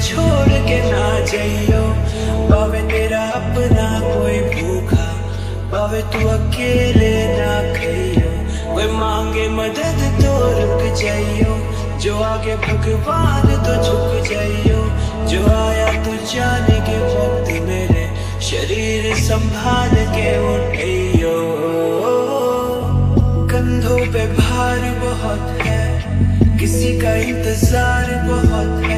छोड़ के ना जाइयो। बावे तेरा अपना कोई भूखा। बावे तू अकेले ना खइयो। कोई मांगे मदद तो रुक जाइयो। जो आगे भगवान तो झुक जाइयो। जो आया तू जाने के वक्त मेरे शरीर संभाल के उठियो कंधों पे भार बहुत है। किसी का इंतज़ार बहुत है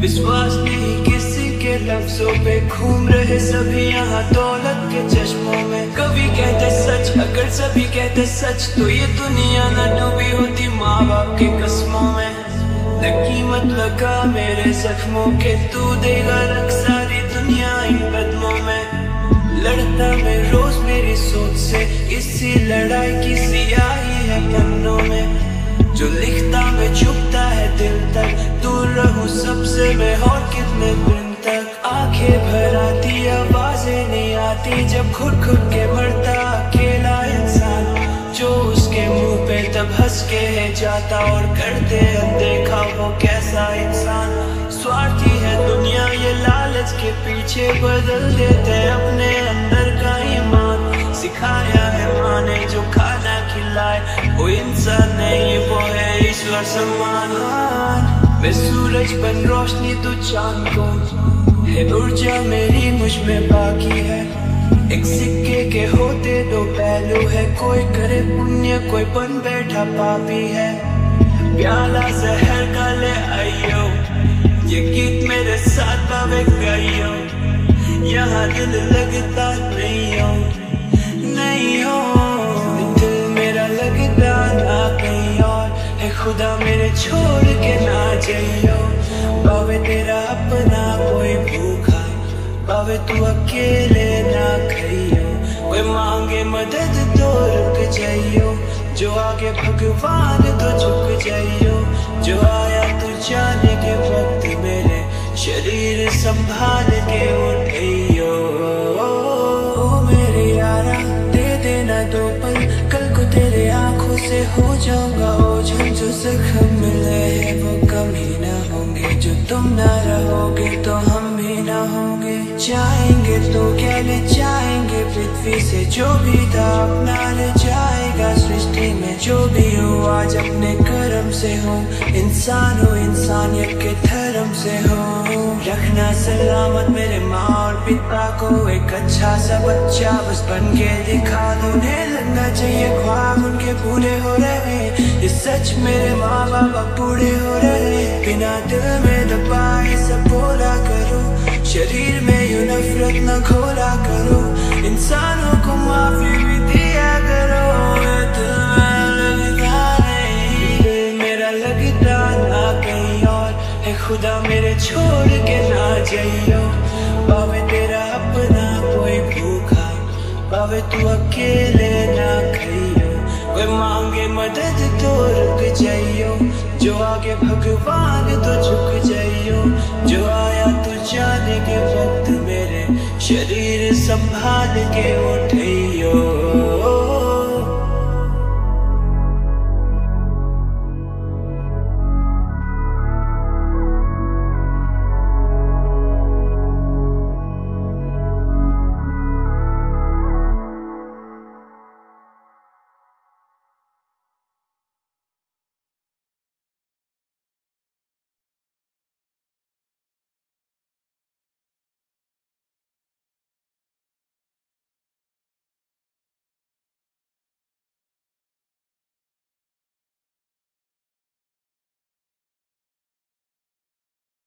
विश्वास नहीं किसी के लफ्जों पे। घूम रहे सभी यहाँ दौलत के चश्मों में। कभी कहते सच, अगर सभी कहते सच तो ये दुनिया न डूबी होती माँ बाप के कस्मों में। न कीमत लगा मेरे जख्मों के, तू देगा रख सारी दुनिया इन कदमों में। लड़ता मैं रोज मेरी सोच से, इसी लड़ाई की सियाही है पन्नों में। जो लिखता मैं छुपता है दिल तक। दूर रहूँ सबसे मैं और कितने दिन तक। आँखें भर आती आवाज़ें नहीं आती। जब खुद खुद के मरता अकेला इंसान। जो उसके मुँह पे तब हंस के है जाता और करते हैं देखा वो कैसा इंसान। स्वार्थी है दुनिया, ये लालच के पीछे बदल देते अपने अंदर का ईमान। सिखाया है माने जो खाना खिलाए, वो इंसान नहीं है सम्मान मैं सूरज बन रोशनी तो चाँद को। है ऊर्जा मेरी मुझमें बाकी है। एक सिक्के के होते दो पहलू है। कोई करे पुण्य, कोई बन बैठा पापी है। प्याला जहर का ले आइयो। ये गीत मेरे साथ गाइयो। यहाँ दिल लगता खुदा मेरे छोड़ के ना जाइयो। बावे तेरा अपना कोई भूखा। बावे तू अकेले ना खइयो। कोई मांगे मदद तो रुक जाइयो। जो आगे भगवान तो झुक जाइयो। जो आया तू जाने के वक्त मेरे शरीर संभाल के उठियो जाऊँगा। ओझल जो जख्म मिले हैं वो कमी ना होंगे जो तुम ना रहोगे तो हम भी ना होंगे चाहेंगे तो क्या ले जाएँगे? पृथ्वी से जो भी था अपना ले जाएगा। सृष्टि में जो भी हो आज अपने कर्म से हो। इंसान हो, इंसानियत के धर्म से हो। रखना सलामत मेरे माँ और पिता को। एक अच्छा सा बच्चा बस बन के दिखा दो। उन्हें लगना चाहिए ख्वाब उनके पूरे हो रहे। ये सच मेरे माँ बाप बूढ़े हो रहे बिना दिल में दबाए सब बोला करो। शरीर में यू नफरत न खोला करो। इंसानों को माफ़ी भी दिया करो खुदा मेरे छोड़ के ना जाइयो। बावे तेरा अपना कोई भूखा, बावे तू अकेले मदद तो रुक जाइयो। जो आगे भगवान तो झुक जाइयो। जो आया तू जाने के वक्त मेरे शरीर संभाल के उठियो।